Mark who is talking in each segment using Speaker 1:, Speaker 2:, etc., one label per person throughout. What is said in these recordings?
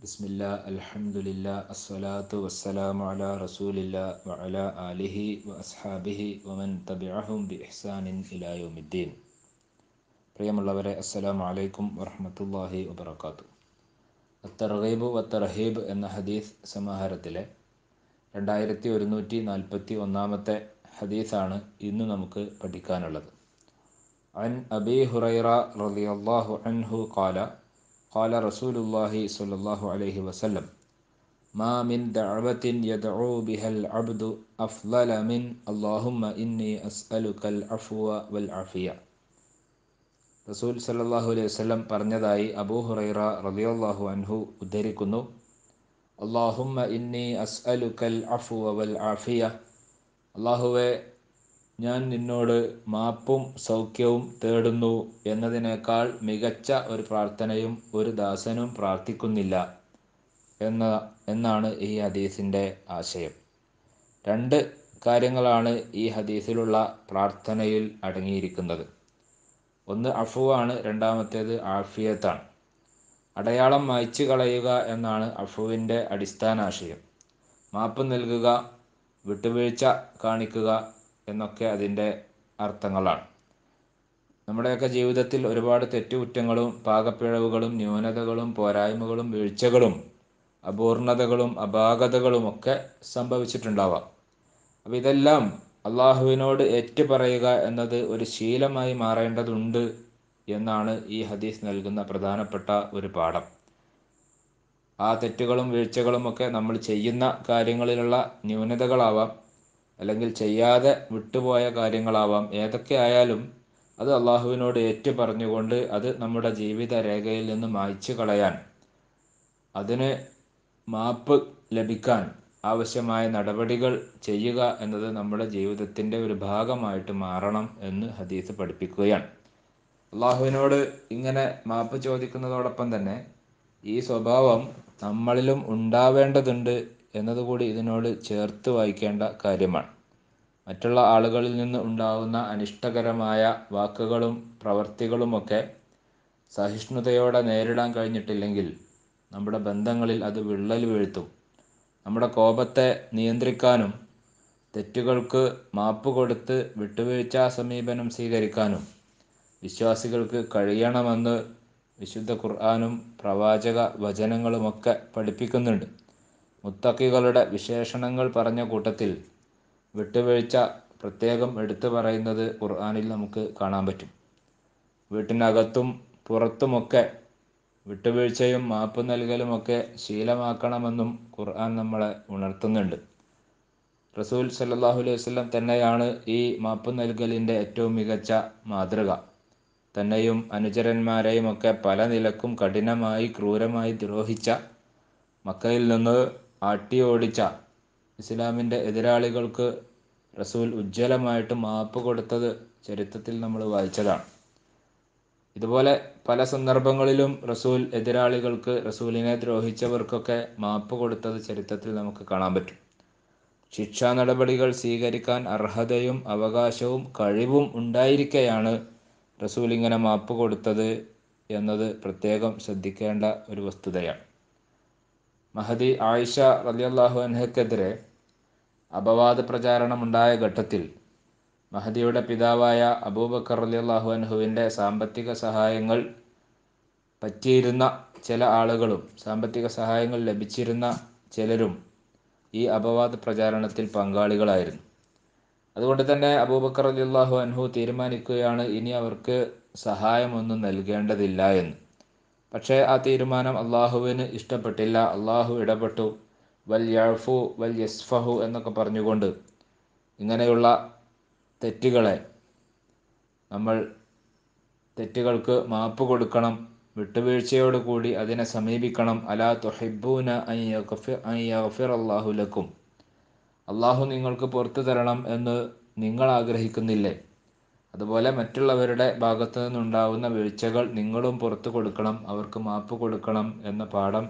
Speaker 1: ബിസ്മില്ല അൽഹംദുലില്ല അസ്സലാത്തു വസ്സലാമു അലാ റസൂലില്ല വഅല ആലിഹി വ അസ്ഹാബിഹി വമൻ തബിഅഹും ബി ഇഹ്സാനിൻ ഇലാ യൗമിദ്ദീൻ പ്രിയമുള്ളവരെ അസ്സലാമു അലൈക്കും വറഹ്മത്തുള്ളാഹി വബറകാതുഹു അത്തർഗീബ് വത്തർഹീബ് എന്ന ഹദീസ് സമാഹാരത്തിലെ രണ്ടായിരത്തി ഒരുന്നൂറ്റി നാൽപ്പത്തി ഒന്നാമത്തെ ഹദീസാണ് ഇന്ന് നമുക്ക് പഠിക്കാനുള്ളത് عن أبي هريرة رضي الله عنه قال قال رسول الله صلى الله عليه وسلم ما من دعوة يدعو بها العبد أفضل من اللهم إني أسألك العفو والعافية റസൂൽ സല്ലല്ലാഹു അലൈഹി വസല്ലം പറഞ്ഞതായി അബൂ ഹുറൈറ റളിയല്ലാഹു അൻഹു ഉദ്ധരിക്കുന്നു അല്ലാഹുമ്മ ഇന്നി അസ്അലുക്കൽ അഫ്വ വൽ ആഫിയ അല്ലാഹുവേ ഞാൻ നിന്നോട് മാപ്പും സൗഖ്യവും തേടുന്നു എന്നതിനേക്കാൾ മികച്ച ഒരു പ്രാർത്ഥനയും ഒരു ദാസനും പ്രാർത്ഥിക്കുന്നില്ല എന്ന എന്നാണ് ഈ ഹദീസിന്റെ ആശയം. രണ്ട് കാര്യങ്ങളാണ് ഈ ഹദീസിലുള്ള പ്രാർത്ഥനയിൽ അടങ്ങിയിരിക്കുന്നത്. ഒന്ന് അഫുവാണ്. രണ്ടാമത്തേത് ആഫിയത്താണ്. അടയാളം മായ്ച്ചു കളയുക എന്നാണ് അഫുവിന്റെ അടിസ്ഥാന ആശയം മാപ്പ് നൽകുക വിട്ടുവീഴ്ച കാണിക്കുക എന്നൊക്കെ അതിന്റെ അർത്ഥങ്ങളാണ്. നമ്മുടെയൊക്കെ ജീവിതത്തിൽ ഒരുപാട് തെറ്റുകുറ്റങ്ങളും പാകപ്പിഴവുകളും ന്യൂനതകളും പോരായ്മകളും വീഴ്ചകളും അപൂർണതകളും അപാകതകളും ഒക്കെ സംഭവിച്ചിട്ടുണ്ടാവാം. അപ്പോൾ ഇതെല്ലാം അള്ളാഹുവിനോട് ഏറ്റുപറയുക എന്നത് ഒരു ശീലമായി മാറേണ്ടതുണ്ട് എന്നാണ് ഈ ഹദീസ് നൽകുന്ന പ്രധാനപ്പെട്ട ഒരു പാഠം. ആ തെറ്റുകളും വീഴ്ചകളും ഒക്കെ നമ്മൾ ചെയ്യുന്ന കാര്യങ്ങളിലുള്ള ന്യൂനതകളാവാം അല്ലെങ്കിൽ ചെയ്യാതെ വിട്ടുപോയ കാര്യങ്ങളാവാം. ഏതൊക്കെ ആയാലും അത് അള്ളാഹുവിനോട് ഏറ്റു പറഞ്ഞുകൊണ്ട് അത് നമ്മുടെ ജീവിത രേഖയിൽ നിന്ന് മായ്ച്ചു കളയാൻ അതിന് മാപ്പ് ലഭിക്കാൻ ആവശ്യമായ നടപടികൾ ചെയ്യുക എന്നത് നമ്മുടെ ജീവിതത്തിന്റെ ഒരു ഭാഗമായിട്ട് മാറണം എന്ന് ഹദീസ് പഠിപ്പിക്കുകയാണ്. അള്ളാഹുവിനോട് ഇങ്ങനെ മാപ്പ് ചോദിക്കുന്നതോടൊപ്പം തന്നെ ഈ സ്വഭാവം നമ്മളിലും ഉണ്ടാവേണ്ടതുണ്ട് എന്നതുകൂടി ഇതിനോട് ചേർത്ത് വായിക്കേണ്ട കാര്യമാണ്. മറ്റുള്ള ആളുകളിൽ നിന്ന് ഉണ്ടാകുന്ന അനിഷ്ടകരമായ വാക്കുകളും പ്രവർത്തികളുമൊക്കെ സഹിഷ്ണുതയോടെ നേരിടാൻ കഴിഞ്ഞിട്ടില്ലെങ്കിൽ നമ്മുടെ ബന്ധങ്ങളിൽ അത് വിള്ളൽ വീഴ്ത്തും. നമ്മുടെ കോപത്തെ നിയന്ത്രിക്കാനും തെറ്റുകൾക്ക് മാപ്പ് കൊടുത്ത് വിട്ടുവീഴ്ചാ സമീപനം സ്വീകരിക്കാനും വിശ്വാസികൾക്ക് കഴിയണമെന്ന് വിശുദ്ധ ഖുർആാനും പ്രവാചക വചനങ്ങളുമൊക്കെ പഠിപ്പിക്കുന്നുണ്ട്. മുത്തക്കികളുടെ വിശേഷണങ്ങൾ പറഞ്ഞ കൂട്ടത്തിൽ വിട്ടുവീഴ്ച പ്രത്യേകം എടുത്തു പറയുന്നത് ഖുർആാനിൽ നമുക്ക് കാണാൻ പറ്റും. വീട്ടിനകത്തും പുറത്തുമൊക്കെ വിട്ടുവീഴ്ചയും മാപ്പ് നൽകലുമൊക്കെ ശീലമാക്കണമെന്നും ഖുർആൻ നമ്മളെ ഉണർത്തുന്നുണ്ട്. റസൂൽ സല്ലാഹു അലൈഹി വസ്ലം തന്നെയാണ് ഈ മാപ്പ് നൽകലിന്റെ ഏറ്റവും മികച്ച മാതൃക. തന്നെയും അനുചരന്മാരെയും ഒക്കെ പല നിലക്കും കഠിനമായി ക്രൂരമായി ദ്രോഹിച്ച മക്കയിൽ നിന്ന് ആട്ടി ഓടിച്ച ഇസ്ലാമിന്റെ എതിരാളികൾക്ക് റസൂൽ ഉജ്ജ്വലമായിട്ട് മാപ്പ് കൊടുത്തത് ചരിത്രത്തിൽ നമ്മൾ വായിച്ചതാണ്. ഇതുപോലെ പല സന്ദർഭങ്ങളിലും റസൂൽ എതിരാളികൾക്ക് റസൂലിനെ ദ്രോഹിച്ചവർക്കൊക്കെ മാപ്പ് കൊടുത്തത് ചരിത്രത്തിൽ നമുക്ക് കാണാൻ പറ്റും. ശിക്ഷാ നടപടികൾ സ്വീകരിക്കാൻ അർഹതയും അവകാശവും കഴിവും ഉണ്ടായിരിക്കെയാണ് റസൂൽ ഇങ്ങനെ മാപ്പ് കൊടുത്തത് എന്നത് പ്രത്യേകം ശ്രദ്ധിക്കേണ്ട ഒരു വസ്തുതയാണ്. മഹദി ആയിഷ റലിയല്ലാഹു അൻഹയ്ക്കെതിരെ അപവാദ പ്രചാരണമുണ്ടായ ഘട്ടത്തിൽ മഹദിയുടെ പിതാവായ അബൂബക്കർ റലിയല്ലാഹു അൻഹുവിന്റെ സാമ്പത്തിക സഹായങ്ങൾ പറ്റിയിരുന്ന ചില ആളുകളും സാമ്പത്തിക സഹായങ്ങൾ ലഭിച്ചിരുന്ന ചിലരും ഈ അപവാദ പ്രചാരണത്തിൽ പങ്കാളികളായിരുന്നു. അതുകൊണ്ട് തന്നെ അബൂബക്കർ അലിയല്ലാഹു അൻഹു തീരുമാനിക്കുകയാണ് ഇനി അവർക്ക് സഹായമൊന്നും നൽകേണ്ടതില്ല എന്ന്. പക്ഷേ ആ തീരുമാനം അള്ളാഹുവിന് ഇഷ്ടപ്പെട്ടില്ല. അള്ളാഹു ഇടപെട്ടു. വൽ യഴഫു വൽ യസ്ഫഹു എന്നൊക്കെ പറഞ്ഞുകൊണ്ട് ഇങ്ങനെയുള്ള തെറ്റുകളെ നമ്മൾ തെറ്റുകൾക്ക് മാപ്പ് കൊടുക്കണം. വിട്ടുവീഴ്ചയോടുകൂടി അതിനെ സമീപിക്കണം. അലാ തൊഹിബൂന അയ്യഫിർ അള്ളാഹുലക്കും അള്ളാഹു നിങ്ങൾക്ക് പുറത്തു തരണം എന്ന് നിങ്ങൾ ആഗ്രഹിക്കുന്നില്ലേ? അതുപോലെ മറ്റുള്ളവരുടെ ഭാഗത്തു നിന്നുണ്ടാവുന്ന വീഴ്ചകൾ നിങ്ങളും പുറത്തു കൊടുക്കണം അവർക്ക് മാപ്പ് കൊടുക്കണം എന്ന പാഠം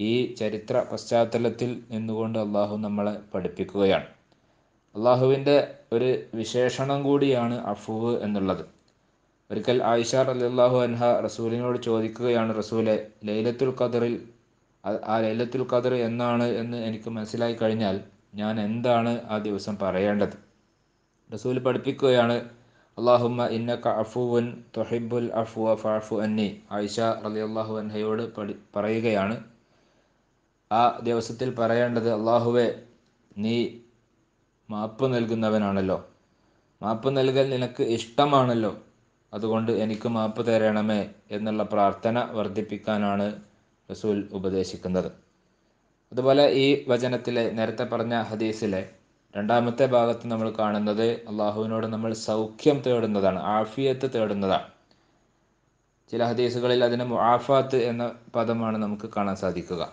Speaker 1: ഈ ചരിത്ര പശ്ചാത്തലത്തിൽ നിന്നുകൊണ്ട് അള്ളാഹു നമ്മളെ പഠിപ്പിക്കുകയാണ്. അള്ളാഹുവിന്റെ ഒരു വിശേഷണം കൂടിയാണ് അഫുവ് എന്നുള്ളത്. ഒരിക്കൽ ആയിഷ അള്ളാഹു അൻഹ റസൂലിനോട് ചോദിക്കുകയാണ് റസൂലെ ലൈലത്തുൽ ഖദറിൽ ആ ലൈലത്തുൽ ഖദർ എന്നാണ് എന്ന് എനിക്ക് മനസ്സിലായി കഴിഞ്ഞാൽ ഞാൻ എന്താണ് ആ ദിവസം പറയേണ്ടത്? റസൂൽ പഠിപ്പിക്കുകയാണ് അള്ളാഹുമ്മ ഇന്നക അഫുവൻ തൊഹിബുൽ അഫുവ ഫാഫു അന്നി. ആയിഷ റളിയല്ലാഹു അൻഹയോട് പഠി പറയുകയാണ്. ആ ദിവസത്തിൽ പറയേണ്ടത് അള്ളാഹുവെ നീ മാപ്പ് നൽകുന്നവനാണല്ലോ. മാപ്പ് നൽകൽ നിനക്ക് ഇഷ്ടമാണല്ലോ. അതുകൊണ്ട് എനിക്ക് മാപ്പ് തരണമേ എന്നുള്ള പ്രാർത്ഥന വർദ്ധിപ്പിക്കാനാണ് റസൂൽ ഉപദേശിക്കുന്നത്. അതുപോലെ ഈ വചനത്തിലെ നേരത്തെ പറഞ്ഞ ഹദീസിലെ രണ്ടാമത്തെ ഭാഗത്ത് നമ്മൾ കാണുന്നത് അള്ളാഹുവിനോട് നമ്മൾ സൗഖ്യം തേടുന്നതാണ് ആഫിയത്ത് തേടുന്നതാണ്. ചില ഹദീസുകളിൽ അതിന് മുആഫാത്ത് എന്ന പദമാണ് നമുക്ക് കാണാൻ സാധിക്കുക.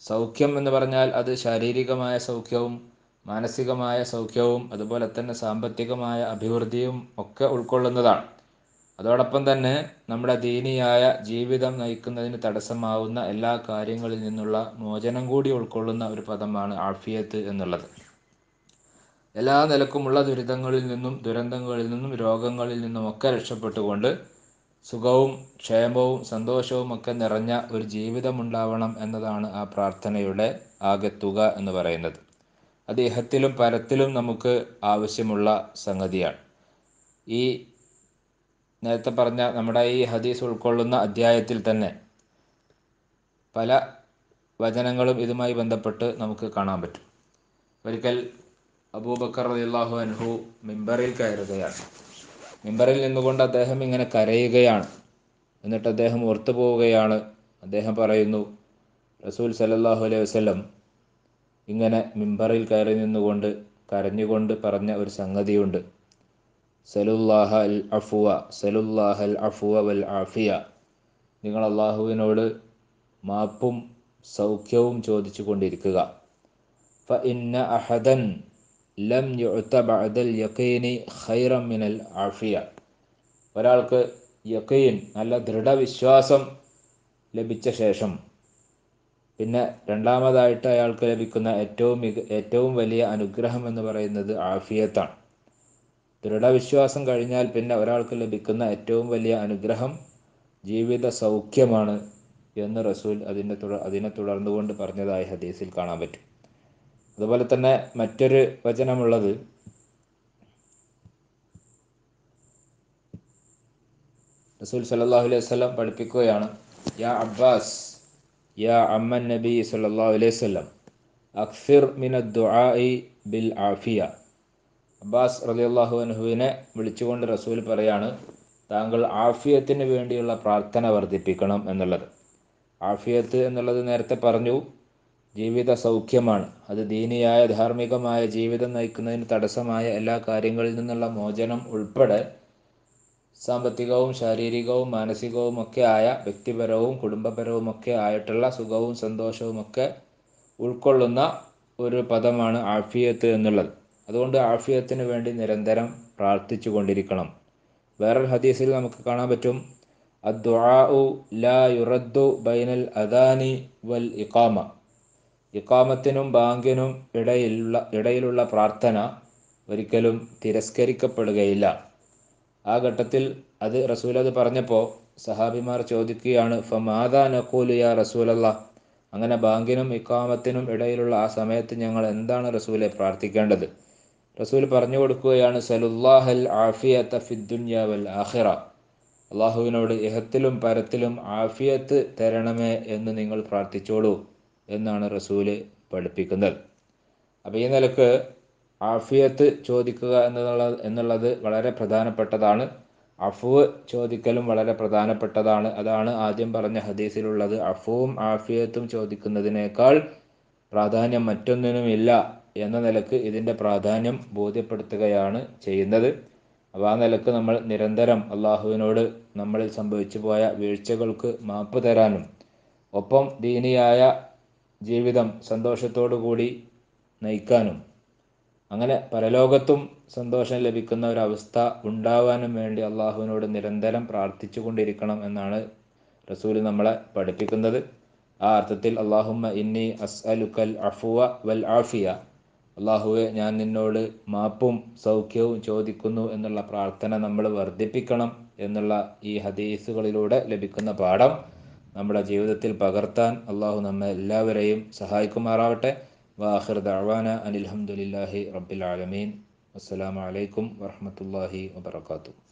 Speaker 1: സൗഖ്യം എന്ന് പറഞ്ഞാൽ അത് ശാരീരികമായ സൗഖ്യവും മാനസികമായ സൗഖ്യവും അതുപോലെ തന്നെ സാമ്പത്തികമായ അഭിവൃദ്ധിയും ഒക്കെ ഉൾക്കൊള്ളുന്നതാണ്. അതോടൊപ്പം തന്നെ നമ്മുടെ ദീനിയായ ജീവിതം നയിക്കുന്നതിന് തടസ്സമാവുന്ന എല്ലാ കാര്യങ്ങളിൽ നിന്നുള്ള മോചനം കൂടി ഉൾക്കൊള്ളുന്ന ഒരു പദമാണ് ആഫിയത്ത് എന്നുള്ളത്. എല്ലാ നിലക്കുമുള്ള ദുരിതങ്ങളിൽ നിന്നും ദുരന്തങ്ങളിൽ നിന്നും രോഗങ്ങളിൽ നിന്നും ഒക്കെ രക്ഷപ്പെട്ടുകൊണ്ട് സുഖവും ക്ഷേമവും സന്തോഷവും ഒക്കെ നിറഞ്ഞ ഒരു ജീവിതമുണ്ടാവണം എന്നതാണ് ആ പ്രാർത്ഥനയുടെ ആകെത്തുക എന്ന് പറയുന്നത്. അത് ഇഹത്തിലും പരത്തിലും നമുക്ക് ആവശ്യമുള്ള സംഗതിയാണ്. ഈ നേരത്തെ പറഞ്ഞ നമ്മുടെ ഈ ഹദീസ് ഉൾക്കൊള്ളുന്ന അധ്യായത്തിൽ തന്നെ പല വചനങ്ങളും ഇതുമായി ബന്ധപ്പെട്ട് നമുക്ക് കാണാൻ പറ്റും. ഒരിക്കൽ അബൂബക്കർ അള്ളാഹു അൻഹു മിമ്പറിൽ കയറുകയാണ്. മിമ്പറിൽ നിന്നുകൊണ്ട് അദ്ദേഹം ഇങ്ങനെ കരയുകയാണ്. എന്നിട്ട് അദ്ദേഹം ഓർത്തു പോവുകയാണ്. അദ്ദേഹം പറയുന്നു റസൂൽ സലല്ലാഹു അലൈഹി വസ്ലം ഇങ്ങനെ മിമ്പറിൽ കയറി നിന്നുകൊണ്ട് കരഞ്ഞുകൊണ്ട് പറഞ്ഞ ഒരു സംഗതിയുണ്ട്. സലുല്ലാഹ അൽ അഫുവ സലുല്ലാഹ അൽ അഫുവ വൽ ആഫിയ. നിങ്ങൾ അള്ളാഹുവിനോട് മാപ്പും സൗഖ്യവും ചോദിച്ചു കൊണ്ടിരിക്കുക ഫ ഇന്ന അഹദൻ ലം യുഅത ബഅദൽ യഖീനി ഖൈറൻ മിനൽ ആഫിയ ഒരാൾക്ക് യഖീൻ നല്ല ദൃഢവിശ്വാസം ലഭിച്ച ശേഷം പിന്നെ രണ്ടാമതായിട്ട് അയാൾക്ക് ലഭിക്കുന്ന ഏറ്റവും മിക ഏറ്റവും വലിയ അനുഗ്രഹം എന്ന് പറയുന്നത് ആഫിയത്താണ്. ദൃഢവിശ്വാസം കഴിഞ്ഞാൽ പിന്നെ ഒരാൾക്ക് ലഭിക്കുന്ന ഏറ്റവും വലിയ അനുഗ്രഹം ജീവിത സൗഖ്യമാണ് എന്ന് റസൂൽ അതിനെ തുടർ അതിനെ തുടർന്നുകൊണ്ട് പറഞ്ഞതായി ഹദീസിൽ കാണാൻ പറ്റും. അതുപോലെ തന്നെ മറ്റൊരു വചനമുള്ളത്. റസൂൽ സല്ലല്ലാഹു അലൈഹി വസല്ലം പഠിപ്പിക്കുകയാണ് യാ അബ്ബാസ് യാ അമ്മൻ നബി സല്ലല്ലാഹു അലൈഹി വസല്ലം അക്ഫിർ മിന ദുആഇ ബിൽ ആഫിയ. അബ്ബാസ് റളിയല്ലാഹു അൻഹുവിനെ വിളിച്ചുകൊണ്ട് റസൂൽ പറയാണ് താങ്കൾ ആഫിയത്തിന് വേണ്ടിയുള്ള പ്രാർത്ഥന വർദ്ധിപ്പിക്കണം എന്നുള്ളത്. ആഫിയത്ത് എന്നുള്ളത് നേരത്തെ പറഞ്ഞു ജീവിത സൗഖ്യമാണ് അത് ദീനിയായ ധാർമ്മികമായ ജീവിതം നയിക്കുന്നതിന് തടസ്സമായ എല്ലാ കാര്യങ്ങളിൽ നിന്നുള്ള മോചനം ഉൾപ്പെടെ സാമ്പത്തികവും ശാരീരികവും മാനസികവും ഒക്കെ ആയ വ്യക്തിപരവും കുടുംബപരവും ഒക്കെ ആയിട്ടുള്ള സുഖവും സന്തോഷവും ഒക്കെ ഉൾക്കൊള്ളുന്ന ഒരു പദമാണ് ആഫിയത്ത് എന്നുള്ളത്. അതുകൊണ്ട് ആഫിയത്തിന് വേണ്ടി നിരന്തരം പ്രാർത്ഥിച്ചു കൊണ്ടിരിക്കണം. വേറൊരു ഹദീസിൽ നമുക്ക് കാണാൻ പറ്റും. അദ്ദുആഉ ലാ യുറദ്ദു ബൈനൽ അദാനി വൽ ഇഖാമ. ഇഖാമത്തിനും ബാങ്കിനും ഇടയിലുള്ള ഇടയിലുള്ള പ്രാർത്ഥന ഒരിക്കലും തിരസ്കരിക്കപ്പെടുകയില്ല. ആ ഘട്ടത്തിൽ അത് റസൂൽ അത് പറഞ്ഞപ്പോൾ സഹാബിമാർ ചോദിക്കുകയാണ് ഫമാദാ നക്കൂലു യാ റസൂലല്ല? അങ്ങനെ ബാങ്കിനും ഇക്കാമത്തിനും ഇടയിലുള്ള ആ സമയത്ത് ഞങ്ങൾ എന്താണ് റസൂലെ പ്രാർത്ഥിക്കേണ്ടത്? റസൂൽ പറഞ്ഞു കൊടുക്കുകയാണ് സലുല്ലാഹൽ ആഫിയത്ത് ഫിദ്ദുന്യ വൽ ആഖിറ. അള്ളാഹുവിനോട് ഇഹത്തിലും പരത്തിലും ആഫിയത്ത് തരണമേ എന്ന് നിങ്ങൾ പ്രാർത്ഥിച്ചോളൂ. എന്നാണ് റസൂൽ പഠിപ്പിക്കുന്നത്. അപ്പോൾ ഈ നിലയ്ക്ക് ആഫിയത്ത് ചോദിക്കുക എന്നുള്ള എന്നുള്ളത് വളരെ പ്രധാനപ്പെട്ടതാണ്. അഫുവ് ചോദിക്കലും വളരെ പ്രധാനപ്പെട്ടതാണ്. അതാണ് ആദ്യം പറഞ്ഞ ഹദീസിലുള്ളത്. അഫുവും ആഫിയത്തും ചോദിക്കുന്നതിനേക്കാൾ പ്രാധാന്യം മറ്റൊന്നിനുമില്ല എന്ന നിലയ്ക്ക് ഇതിന്റെ പ്രാധാന്യം ബോധ്യപ്പെടുത്തുകയാണ് ചെയ്യുന്നത്. അപ്പോൾ ആ നിലയ്ക്ക് നമ്മൾ നിരന്തരം അള്ളാഹുവിനോട് നമ്മളിൽ സംഭവിച്ചു പോയ വീഴ്ചകൾക്ക് മാപ്പ് തരാനും ഒപ്പം ദീനിയായ ജീവിതം സന്തോഷത്തോടു കൂടി നയിക്കാനും അങ്ങനെ പരലോകത്തും സന്തോഷം ലഭിക്കുന്ന ഒരവസ്ഥ ഉണ്ടാവാനും വേണ്ടി അള്ളാഹുവിനോട് നിരന്തരം പ്രാർത്ഥിച്ചു കൊണ്ടിരിക്കണം എന്നാണ് റസൂൽ നമ്മളെ പഠിപ്പിക്കുന്നത്. ആ അർത്ഥത്തിൽ അള്ളാഹുമ്മ ഇന്നി അസ് അലുക്കൽ അഫുവ വൽ ആഫിയ. അള്ളാഹുവെ ഞാൻ നിന്നോട് മാപ്പും സൗഖ്യവും ചോദിക്കുന്നു എന്നുള്ള പ്രാർത്ഥന നമ്മൾ വർദ്ധിപ്പിക്കണം എന്നുള്ള ഈ ഹദീസുകളിലൂടെ ലഭിക്കുന്ന പാഠം. നമ്മുടെ ജീവിതത്തിൽ പകർത്താൻ അള്ളാഹു നമ്മെ എല്ലാവരെയും സഹായിക്കുമാറാവട്ടെ. വാഹിർ ദഅവാന അനിൽഹമുല്ലാഹി റബ്ബിൽ ആലമീൻ. അസ്സലാമു അലൈക്കും വറഹ്മത്തുള്ളാഹി വബറകാതുഹു.